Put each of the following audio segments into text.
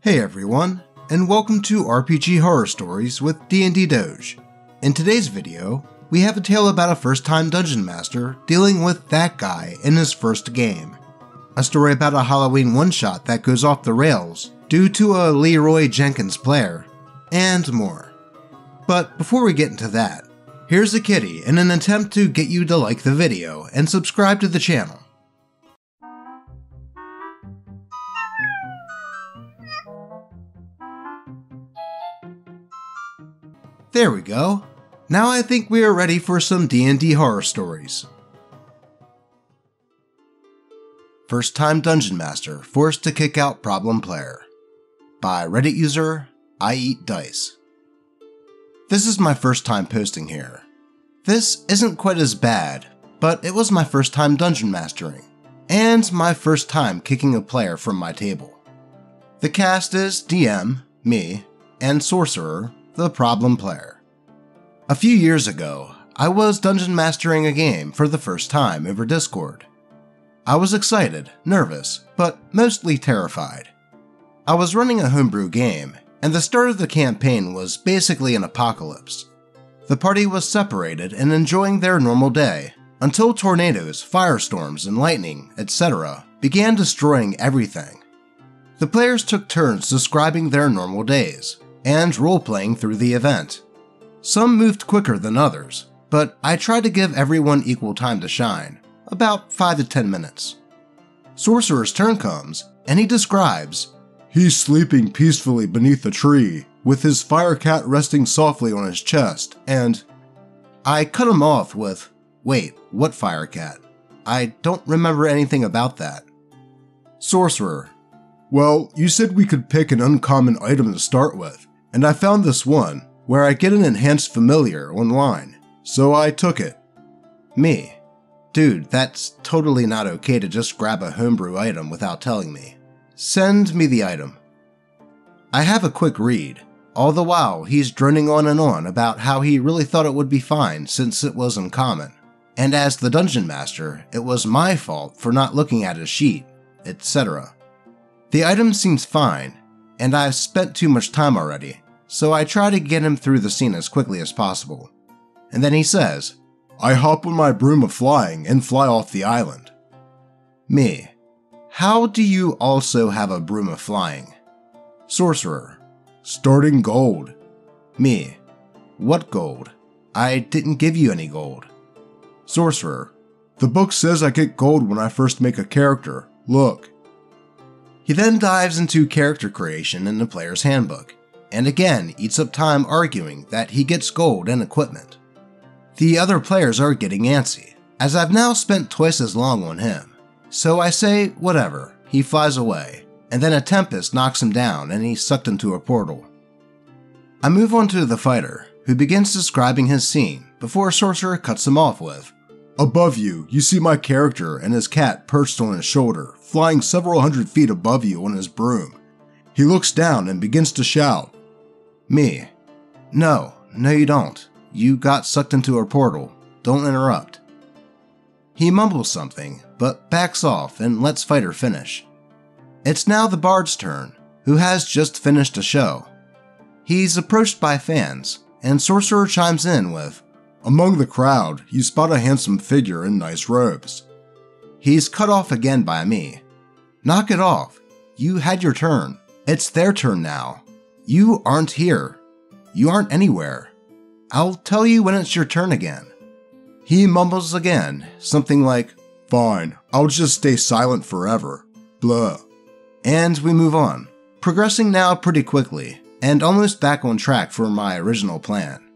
Hey everyone, and welcome to RPG Horror Stories with D&D Doge. In today's video, we have a tale about a first-time dungeon master dealing with that guy in his first game. A story about a Halloween one-shot that goes off the rails due to a Leroy Jenkins player, and more. But before we get into that, here's a kitty in an attempt to get you to like the video and subscribe to the channel. There we go. Now I think we are ready for some D&D horror stories. First time dungeon master forced to kick out problem player by Reddit user I eat dice. This is my first time posting here. This isn't quite as bad, but it was my first time dungeon mastering and my first time kicking a player from my table. The cast is DM, me, and Sorcerer, the problem player. A few years ago, I was dungeon mastering a game for the first time over Discord. I was excited, nervous, but mostly terrified. I was running a homebrew game, and the start of the campaign was basically an apocalypse. The party was separated and enjoying their normal day until tornadoes, firestorms, and lightning, etc., began destroying everything. The players took turns describing their normal days, and role playing through the event. Some moved quicker than others, but I tried to give everyone equal time to shine, about 5 to 10 minutes. Sorcerer's turn comes, and he describes He's sleeping peacefully beneath a tree, with his fire cat resting softly on his chest, and I cut him off with, Wait, what fire cat? I don't remember anything about that. Sorcerer, Well, you said we could pick an uncommon item to start with, and I found this one, where I get an enhanced familiar online, so I took it. Me. Dude, that's totally not okay to just grab a homebrew item without telling me. Send me the item. I have a quick read. All the while, he's droning on and on about how he really thought it would be fine since it was uncommon. And as the dungeon master, it was my fault for not looking at his sheet, etc. The item seems fine, and I've spent too much time already, so I try to get him through the scene as quickly as possible. And then he says, I hop on my broom of flying and fly off the island. Me. How do you also have a broom of flying? Sorcerer. Starting gold. Me. What gold? I didn't give you any gold. Sorcerer. The book says I get gold when I first make a character. Look. He then dives into character creation in the player's handbook, and again eats up time arguing that he gets gold and equipment. The other players are getting antsy, as I've now spent twice as long on him. So I say, whatever, he flies away, and then a tempest knocks him down and he's sucked into a portal. I move on to the fighter, who begins describing his scene before a Sorcerer cuts him off with Above you, you see my character and his cat perched on his shoulder, flying several hundred feet above you on his broom. He looks down and begins to shout. Me. No, no, you don't. You got sucked into a portal. Don't interrupt. He mumbles something, but backs off and lets Fighter finish. It's now the Bard's turn, who has just finished a show. He's approached by fans, and Sorcerer chimes in with, Among the crowd, you spot a handsome figure in nice robes. He's cut off again by me. Knock it off. You had your turn. It's their turn now. You aren't here. You aren't anywhere. I'll tell you when it's your turn again. He mumbles again, something like, Fine, I'll just stay silent forever. Blah. And we move on, progressing now pretty quickly, and almost back on track for my original plan.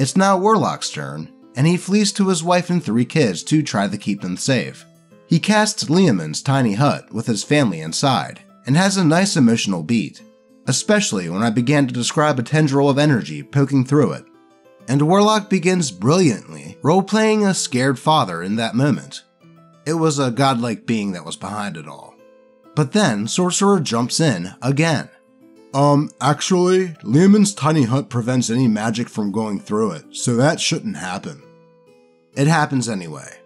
It's now Warlock's turn, and he flees to his wife and three kids to try to keep them safe. He casts Leomund's tiny hut with his family inside, and has a nice emotional beat, especially when I began to describe a tendril of energy poking through it. And Warlock begins brilliantly role playing a scared father in that moment. It was a godlike being that was behind it all. But then Sorcerer jumps in again. Um, actually, Leomund's tiny hut prevents any magic from going through it, so that shouldn't happen. It happens anyway.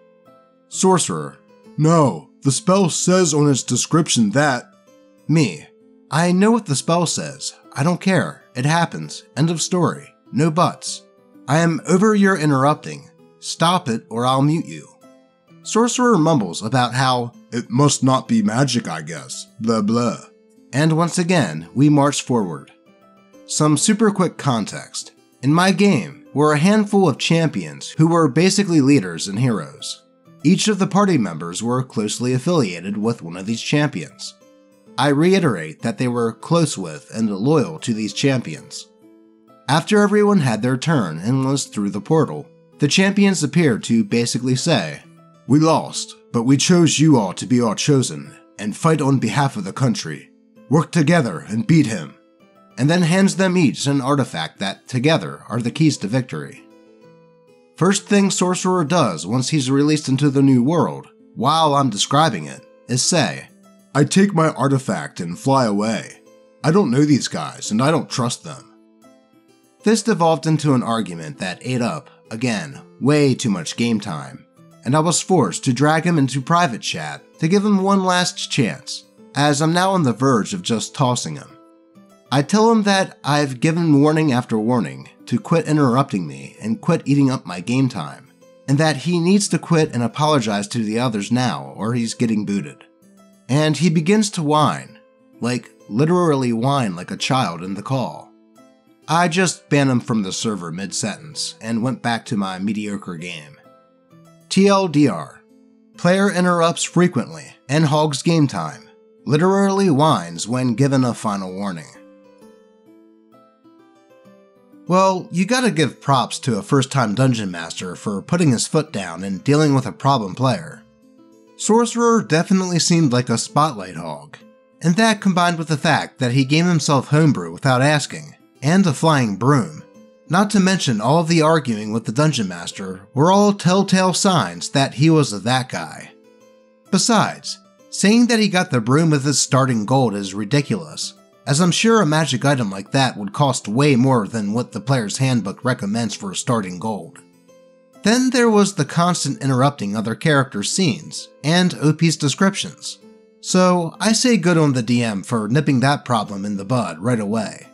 Sorcerer, no, the spell says on its description that. Me, I know what the spell says. I don't care. It happens. End of story. No buts. I am over your interrupting. Stop it or I'll mute you. Sorcerer mumbles about how it must not be magic, I guess. Blah blah. And once again, we march forward. Some super quick context. In my game, were a handful of champions who were basically leaders and heroes. Each of the party members were closely affiliated with one of these champions. I reiterate that they were close with and loyal to these champions. After everyone had their turn and was through the portal, the champions appeared to basically say, We lost, but we chose you all to be our chosen and fight on behalf of the country. Work together and beat him. And then hands them each an artifact that, together, are the keys to victory. First thing Sorcerer does once he's released into the new world, while I'm describing it, is say, I take my artifact and fly away. I don't know these guys and I don't trust them. This devolved into an argument that ate up, again, way too much game time, and I was forced to drag him into private chat to give him one last chance, as I'm now on the verge of just tossing him. I tell him that I've given warning after warning to quit interrupting me and quit eating up my game time, and that he needs to quit and apologize to the others now or he's getting booted. And he begins to whine, like literally whine like a child in the call. I just banned him from the server mid sentence and went back to my mediocre game. TLDR Player interrupts frequently and hogs game time, literally whines when given a final warning. Well, you gotta give props to a first time dungeon master for putting his foot down and dealing with a problem player. Sorcerer definitely seemed like a spotlight hog, and that combined with the fact that he gave himself homebrew without asking, and a flying broom, not to mention all of the arguing with the dungeon master, were all telltale signs that he was that guy. Besides, saying that he got the broom with his starting gold is ridiculous, as I'm sure a magic item like that would cost way more than what the player's handbook recommends for starting gold. Then there was the constant interrupting other characters' scenes, and OP's descriptions. So I say good on the DM for nipping that problem in the bud right away.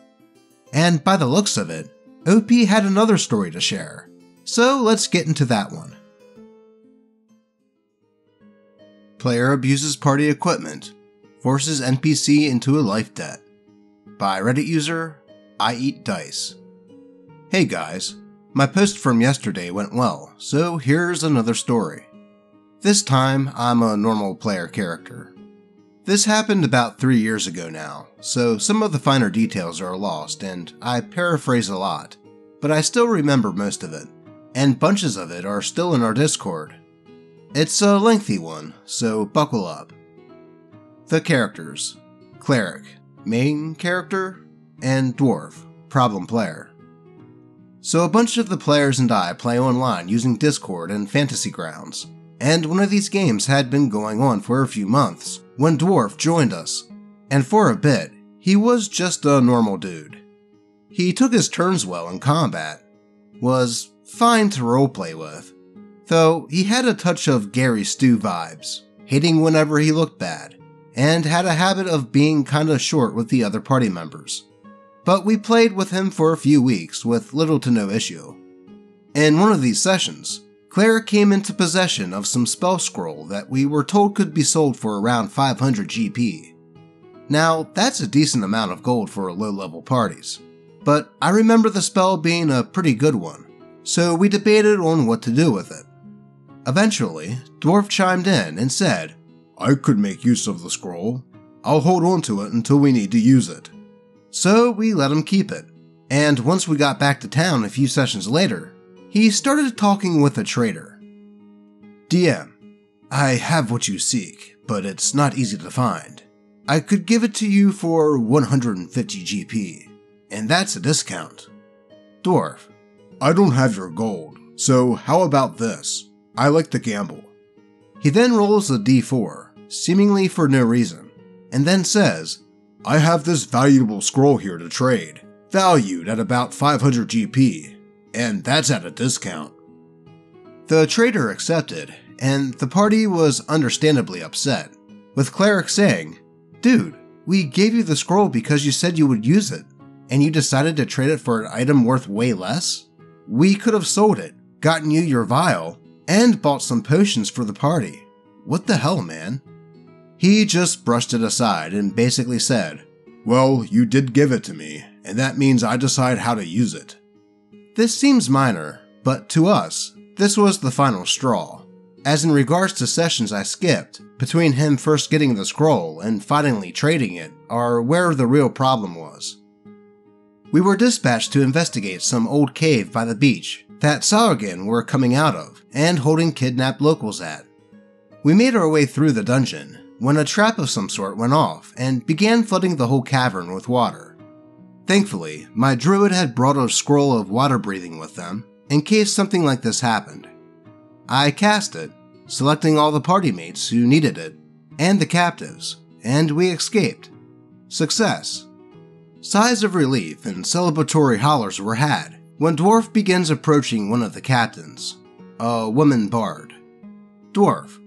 And by the looks of it, OP had another story to share. So let's get into that one. Player abuses party equipment, forces NPC into a life debt by Reddit user I Eat Dice. Hey guys, my post from yesterday went well, so here's another story. This time, I'm a normal player character. This happened about three years ago now, so some of the finer details are lost and I paraphrase a lot, but I still remember most of it, and bunches of it are still in our Discord. It's a lengthy one, so buckle up. The characters Cleric, main character, and Dwarf, problem player. So a bunch of the players and I play online using Discord and Fantasy Grounds, and one of these games had been going on for a few months when Dwarf joined us, and for a bit, he was just a normal dude. He took his turns well in combat, was fine to roleplay with, though he had a touch of Gary Stu vibes, hating whenever he looked bad, and had a habit of being kinda short with the other party members. But we played with him for a few weeks with little to no issue. In one of these sessions, Cleric came into possession of some spell scroll that we were told could be sold for around 500 GP. Now, that's a decent amount of gold for low level parties, but I remember the spell being a pretty good one, so we debated on what to do with it. Eventually, Dwarf chimed in and said I could make use of the scroll. I'll hold on to it until we need to use it. So we let him keep it. And once we got back to town a few sessions later, he started talking with a trader. DM, I have what you seek, but it's not easy to find. I could give it to you for 150 GP, and that's a discount. Dwarf, I don't have your gold, so how about this? I like to gamble. He then rolls a d4 seemingly for no reason, and then says, I have this valuable scroll here to trade, valued at about 500 GP, and that's at a discount. The trader accepted, and the party was understandably upset, with Cleric saying, Dude, We gave you the scroll because you said you would use it, and you decided to trade it for an item worth way less? We could have sold it, gotten you your vial, and bought some potions for the party. What the hell, man? He just brushed it aside and basically said, Well, you did give it to me, and that means I decide how to use it. This seems minor, but to us, this was the final straw. As in regards to sessions I skipped, between him first getting the scroll and finally trading it, are where the real problem was. We were dispatched to investigate some old cave by the beach that Sahuagin were coming out of and holding kidnapped locals at. We made our way through the dungeon when a trap of some sort went off and began flooding the whole cavern with water. Thankfully, my druid had brought a scroll of water breathing with them in case something like this happened. I cast it, selecting all the party mates who needed it and the captives, and we escaped. Success. Sighs of relief and celebratory hollers were had when Dwarf begins approaching one of the captains, a woman bard. Dwarf,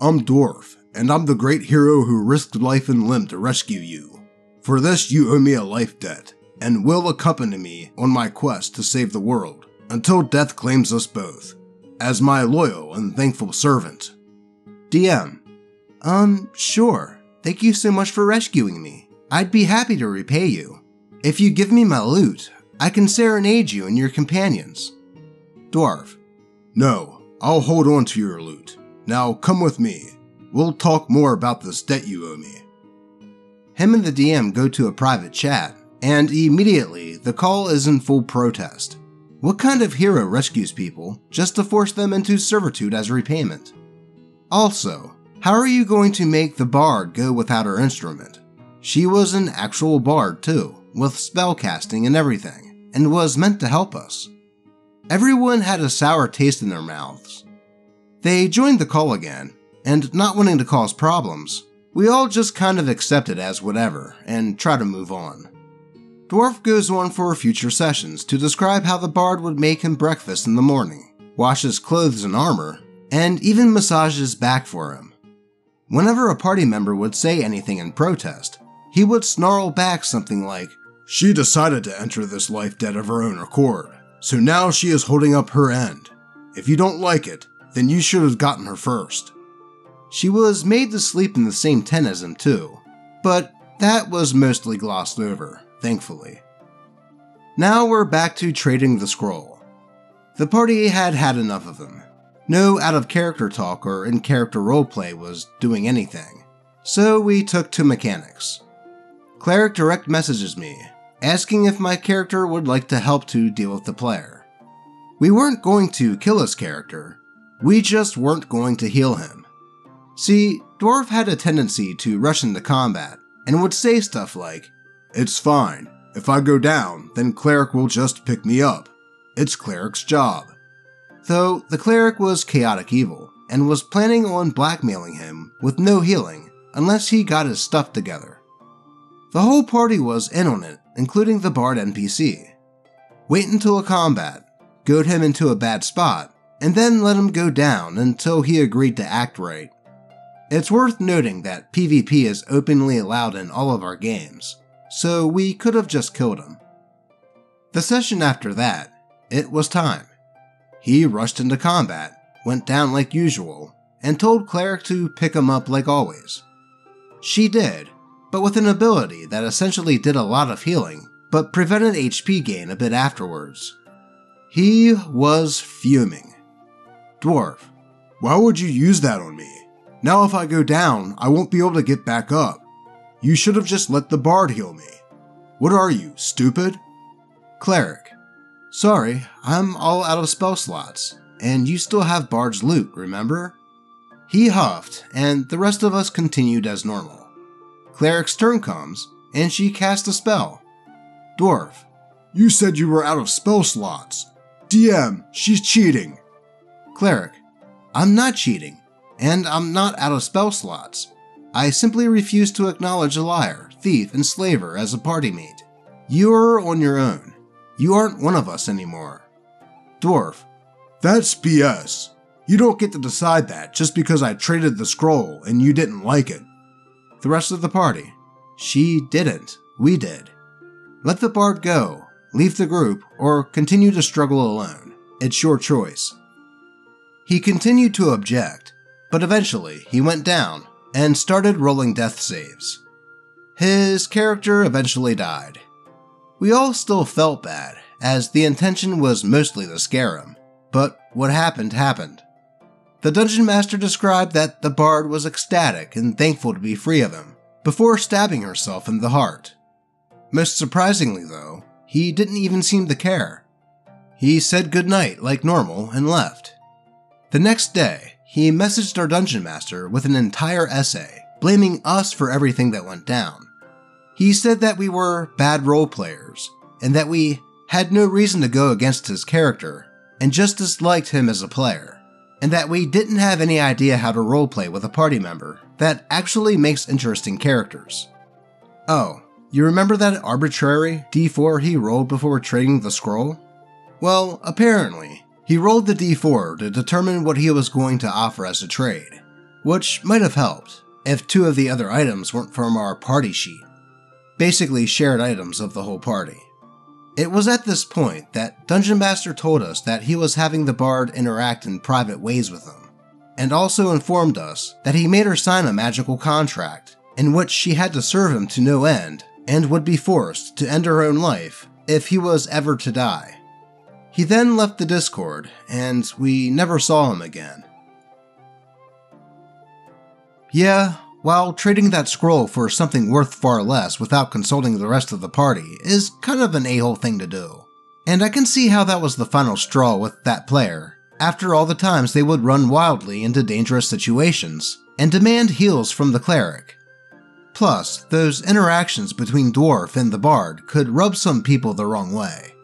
I'm Dwarf, and I'm the great hero who risked life and limb to rescue you. For this, you owe me a life debt, and will accompany me on my quest to save the world until death claims us both, as my loyal and thankful servant. DM, um, sure. Thank you so much for rescuing me. I'd be happy to repay you. If you give me my loot, I can serenade you and your companions. Dwarf, no, I'll hold on to your loot. Now come with me. We'll talk more about this debt you owe me. Him and the DM go to a private chat, and immediately the call is in full protest. What kind of hero rescues people just to force them into servitude as repayment? Also, how are you going to make the bard go without her instrument? She was an actual bard too, with spell casting and everything, and was meant to help us. Everyone had a sour taste in their mouths. They joined the call again, and not wanting to cause problems, we all just kind of accept it as whatever and try to move on. Dwarf goes on for future sessions to describe how the bard would make him breakfast in the morning, wash his clothes and armor, and even massage his back for him. Whenever a party member would say anything in protest, he would snarl back something like, She decided to enter this life debt of her own accord, so now she is holding up her end. If you don't like it, then you should have gotten her first. She was made to sleep in the same tent as him, too, but that was mostly glossed over thankfully. Now we're back to trading the scroll. The party had had enough of him. No out of character talk or in character roleplay was doing anything, so we took to mechanics. Cleric direct messages me, asking if my character would like to help to deal with the player. We weren't going to kill his character, we just weren't going to heal him. See, Dwarf had a tendency to rush into combat and would say stuff like, it's fine. If I go down, then Cleric will just pick me up. It's Cleric's job. Though the Cleric was chaotic evil and was planning on blackmailing him with no healing unless he got his stuff together. The whole party was in on it, including the Bard NPC. Wait until a combat, goad him into a bad spot, and then let him go down until he agreed to act right. It's worth noting that PvP is openly allowed in all of our games, so we could have just killed him. The session after that, it was time. He rushed into combat, went down like usual, and told Cleric to pick him up like always. She did, but with an ability that essentially did a lot of healing, but prevented HP gain a bit afterwards. He was fuming. Dwarf, why would you use that on me? Now if I go down, I won't be able to get back up. You should have just let the bard heal me. What are you, stupid? Cleric. Sorry, I'm all out of spell slots, and you still have bard's loot, remember? He huffed, and the rest of us continued as normal. Cleric's turn comes, and she casts a spell. Dwarf. You said you were out of spell slots. DM, she's cheating. Cleric. I'm not cheating, and I'm not out of spell slots. I simply refuse to acknowledge a liar, thief, and slaver as a party mate. You're on your own. You aren't one of us anymore. Dwarf. That's BS. You don't get to decide that just because I traded the scroll and you didn't like it. The rest of the party. She didn't. We did. Let the bard go, leave the group, or continue to struggle alone. It's your choice. He continued to object, but eventually he went down and started rolling death saves. His character eventually died. We all still felt bad, as the intention was mostly to scare him, but what happened happened. The dungeon master described that the bard was ecstatic and thankful to be free of him, before stabbing herself in the heart. Most surprisingly, though, he didn't even seem to care. He said goodnight like normal and left. The next day, he messaged our dungeon master with an entire essay, blaming us for everything that went down. He said that we were bad role players, and that we had no reason to go against his character, and just disliked him as a player, and that we didn't have any idea how to roleplay with a party member that actually makes interesting characters. Oh, you remember that arbitrary d4 he rolled before trading the scroll? Well, apparently, he rolled the d4 to determine what he was going to offer as a trade, which might have helped if two of the other items weren't from our party sheet. Basically, shared items of the whole party. It was at this point that Dungeon Master told us that he was having the bard interact in private ways with him, and also informed us that he made her sign a magical contract in which she had to serve him to no end and would be forced to end her own life if he was ever to die. He then left the Discord, and we never saw him again. Yeah, while trading that scroll for something worth far less without consulting the rest of the party is kind of an a hole thing to do. And I can see how that was the final straw with that player, after all the times they would run wildly into dangerous situations and demand heals from the cleric. Plus, those interactions between Dwarf and the Bard could rub some people the wrong way.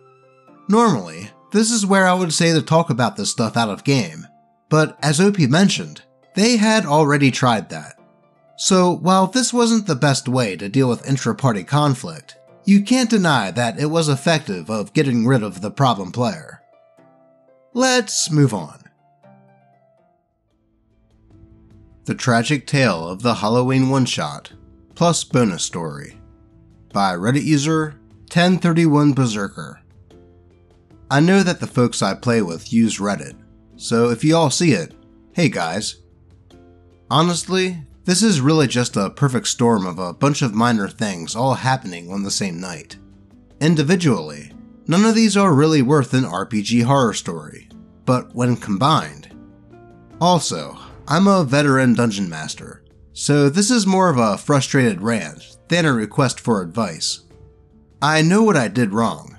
Normally, this is where I would say to talk about this stuff out of game, but as OP mentioned, they had already tried that. So, while this wasn't the best way to deal with intra party conflict, you can't deny that it was effective of getting rid of the problem player. Let's move on. The Tragic Tale of the Halloween One Shot plus bonus story by Reddit user 1031 Berserker. I know that the folks I play with use Reddit, so if you all see it, hey guys. Honestly, this is really just a perfect storm of a bunch of minor things all happening on the same night. Individually, none of these are really worth an RPG horror story, but when combined. Also, I'm a veteran dungeon master, so this is more of a frustrated rant than a request for advice. I know what I did wrong.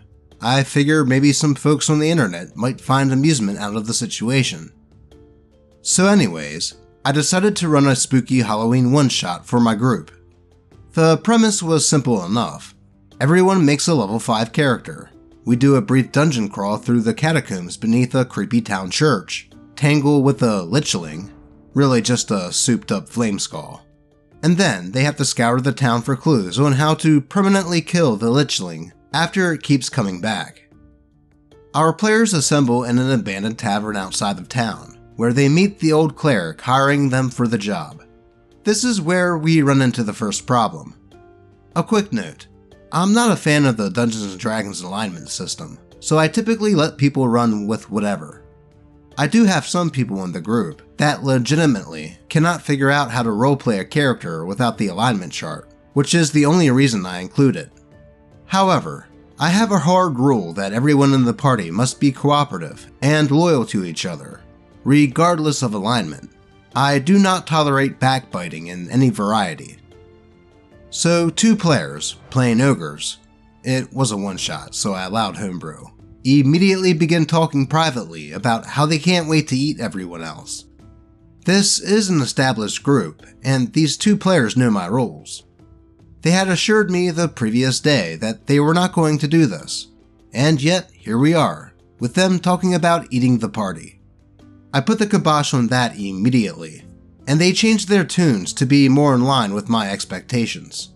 I figure maybe some folks on the internet might find amusement out of the situation. So, anyways, I decided to run a spooky Halloween one shot for my group. The premise was simple enough. Everyone makes a level 5 character. We do a brief dungeon crawl through the catacombs beneath a creepy town church, tangle with a lichling, really just a souped up flame skull. And then they have to scour the town for clues on how to permanently kill the Lichling after it keeps coming back. Our players assemble in an abandoned tavern outside of town, where they meet the old cleric hiring them for the job. This is where we run into the first problem. A quick note I'm not a fan of the Dungeons & Dragons alignment system, so I typically let people run with whatever. I do have some people in the group that legitimately cannot figure out how to roleplay a character without the alignment chart, which is the only reason I include it. However, I have a hard rule that everyone in the party must be cooperative and loyal to each other, regardless of alignment. I do not tolerate backbiting in any variety. So, two players, playing ogres, it was a one shot, so I allowed homebrew immediately begin talking privately about how they can't wait to eat everyone else. This is an established group, and these two players know my rules. They had assured me the previous day that they were not going to do this, and yet here we are, with them talking about eating the party. I put the kibosh on that immediately, and they changed their tunes to be more in line with my expectations.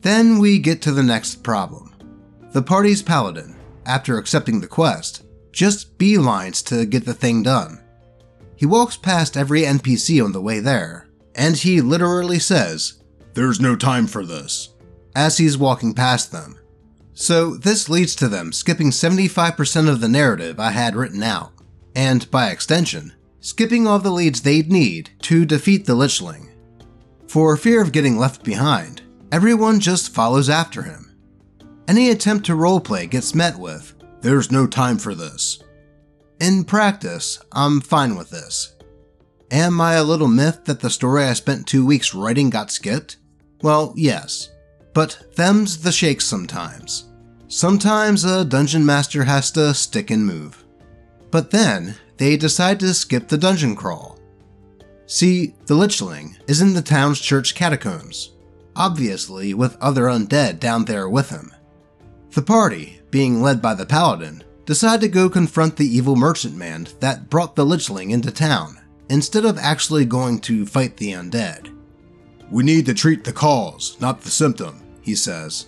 Then we get to the next problem. The party's paladin, after accepting the quest, just beelines to get the thing done. He walks past every NPC on the way there, and he literally says, There's no time for this, as he's walking past them. So, this leads to them skipping 75% of the narrative I had written out, and by extension, skipping all the leads they'd need to defeat the Lichling. For fear of getting left behind, everyone just follows after him. Any attempt to roleplay gets met with, There's no time for this. In practice, I'm fine with this. Am I a little miffed that the story I spent two weeks writing got skipped? Well, yes. But them's the shakes sometimes. Sometimes a dungeon master has to stick and move. But then, they decide to skip the dungeon crawl. See, the Lichling is in the town's church catacombs, obviously with other undead down there with him. The party, being led by the paladin, decide to go confront the evil merchantman that brought the Lichling into town, instead of actually going to fight the undead. We need to treat the cause, not the symptom, he says.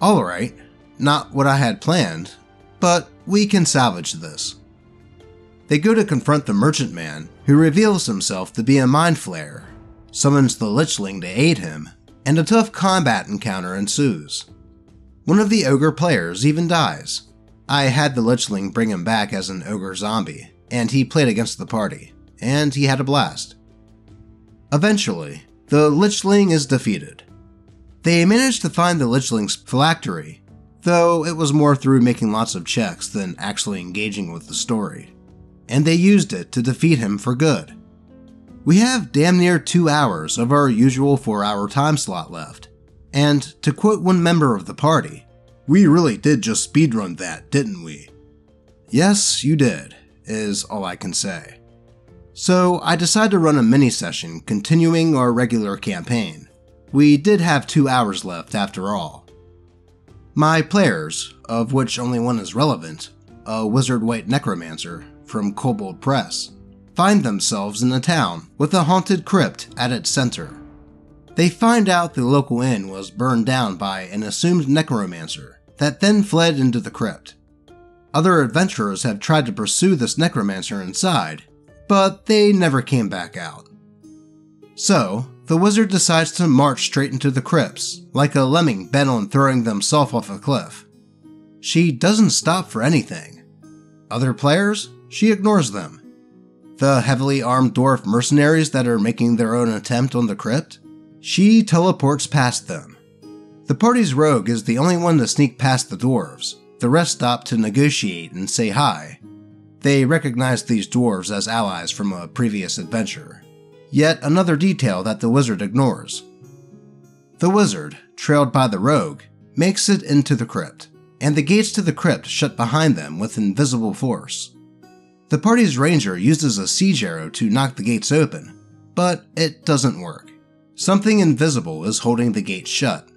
Alright, not what I had planned, but we can salvage this. They go to confront the merchantman, who reveals himself to be a mind flayer, summons the Lichling to aid him, and a tough combat encounter ensues. One of the ogre players even dies. I had the Lichling bring him back as an ogre zombie, and he played against the party, and he had a blast. Eventually, the Lichling is defeated. They managed to find the Lichling's phylactery, though it was more through making lots of checks than actually engaging with the story, and they used it to defeat him for good. We have damn near two hours of our usual four hour time slot left, and to quote one member of the party, we really did just speedrun that, didn't we? Yes, you did, is all I can say. So I decided to run a mini session continuing our regular campaign. We did have two hours left after all. My players, of which only one is relevant, a wizard white necromancer from Kobold Press, find themselves in a town with a haunted crypt at its center. They find out the local inn was burned down by an assumed necromancer that then fled into the crypt. Other adventurers have tried to pursue this necromancer inside, but they never came back out. So, the wizard decides to march straight into the crypts, like a lemming bent on throwing themselves off a cliff. She doesn't stop for anything. Other players, she ignores them. The heavily armed dwarf mercenaries that are making their own attempt on the crypt, she teleports past them. The party's rogue is the only one to sneak past the dwarves. The rest stop to negotiate and say hi. They recognize these dwarves as allies from a previous adventure. Yet another detail that the wizard ignores. The wizard, trailed by the rogue, makes it into the crypt, and the gates to the crypt shut behind them with invisible force. The party's ranger uses a siege arrow to knock the gates open, but it doesn't work. Something invisible is holding the gates shut.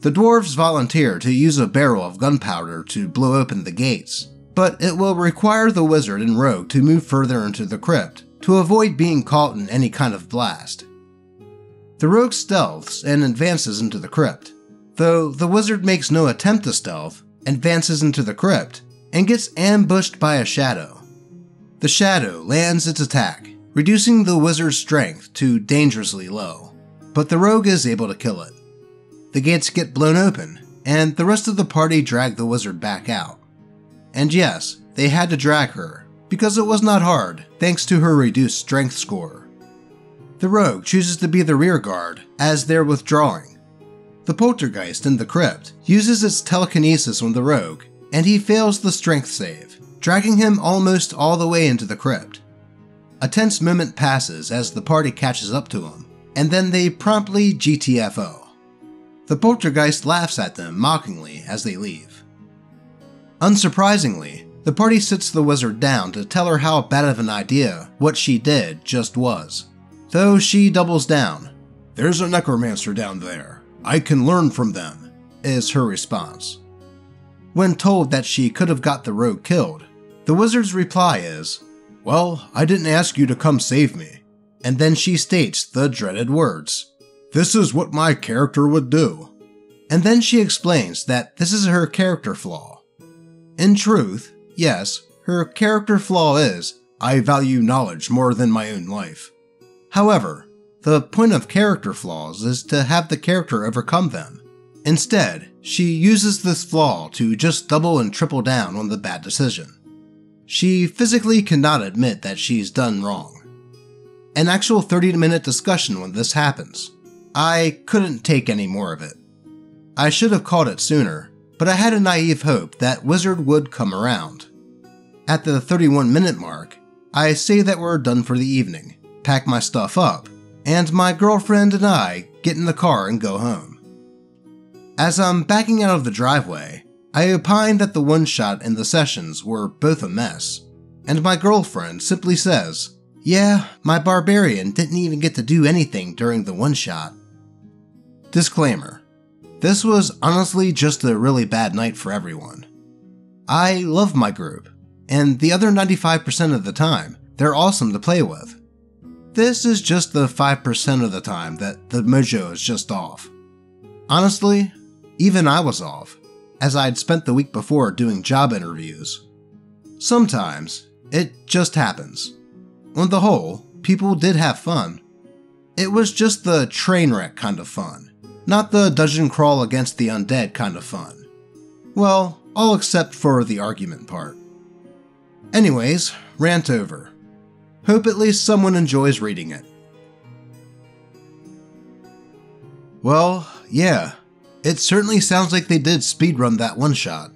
The dwarves volunteer to use a barrel of gunpowder to blow open the gates, but it will require the wizard and rogue to move further into the crypt to avoid being caught in any kind of blast. The rogue stealths and advances into the crypt, though the wizard makes no attempt to stealth, advances into the crypt, and gets ambushed by a shadow. The shadow lands its attack, reducing the wizard's strength to dangerously low, but the rogue is able to kill it. The gates get blown open, and the rest of the party drag the wizard back out. And yes, they had to drag her, because it was not hard, thanks to her reduced strength score. The rogue chooses to be the rear guard as they're withdrawing. The poltergeist in the crypt uses its telekinesis on the rogue, and he fails the strength save, dragging him almost all the way into the crypt. A tense moment passes as the party catches up to him, and then they promptly GTFO. The poltergeist laughs at them mockingly as they leave. Unsurprisingly, the party sits the wizard down to tell her how bad of an idea what she did just was. Though she doubles down. There's a necromancer down there. I can learn from them, is her response. When told that she could have got the rogue killed, the wizard's reply is, Well, I didn't ask you to come save me. And then she states the dreaded words, This is what my character would do. And then she explains that this is her character flaw. In truth, yes, her character flaw is I value knowledge more than my own life. However, The point of character flaws is to have the character overcome them. Instead, she uses this flaw to just double and triple down on the bad decision. She physically cannot admit that she's done wrong. An actual 30 minute discussion when this happens. I couldn't take any more of it. I should have caught it sooner, but I had a naive hope that Wizard would come around. At the 31 minute mark, I say that we're done for the evening, pack my stuff up, and my girlfriend and I get in the car and go home. As I'm backing out of the driveway, I opine that the one shot and the sessions were both a mess, and my girlfriend simply says, Yeah, my barbarian didn't even get to do anything during the one shot. Disclaimer This was honestly just a really bad night for everyone. I love my group, and the other 95% of the time, they're awesome to play with. This is just the 5% of the time that the mojo is just off. Honestly, even I was off, as I'd spent the week before doing job interviews. Sometimes, it just happens. On the whole, people did have fun. It was just the train wreck kind of fun, not the dungeon crawl against the undead kind of fun. Well, all except for the argument part. Anyways, rant over. Hope at least someone enjoys reading it. Well, yeah, it certainly sounds like they did speedrun that one shot.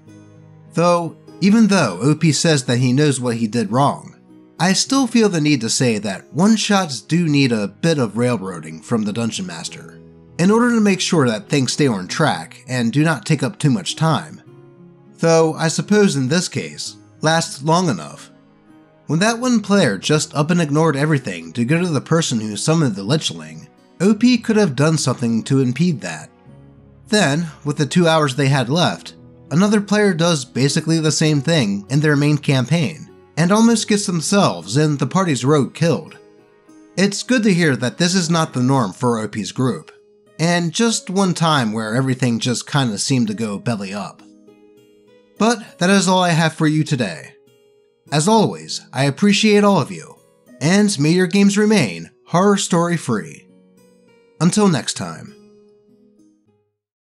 Though, even though OP says that he knows what he did wrong, I still feel the need to say that one shots do need a bit of railroading from the Dungeon Master, in order to make sure that things stay on track and do not take up too much time. Though, I suppose in this case, last long enough. When that one player just up and ignored everything to go to the person who summoned the Lichling, OP could have done something to impede that. Then, with the two hours they had left, another player does basically the same thing in their main campaign, and almost gets themselves and the party's rogue killed. It's good to hear that this is not the norm for OP's group, and just one time where everything just kinda seemed to go belly up. But that is all I have for you today. As always, I appreciate all of you, and may your games remain horror story free. Until next time.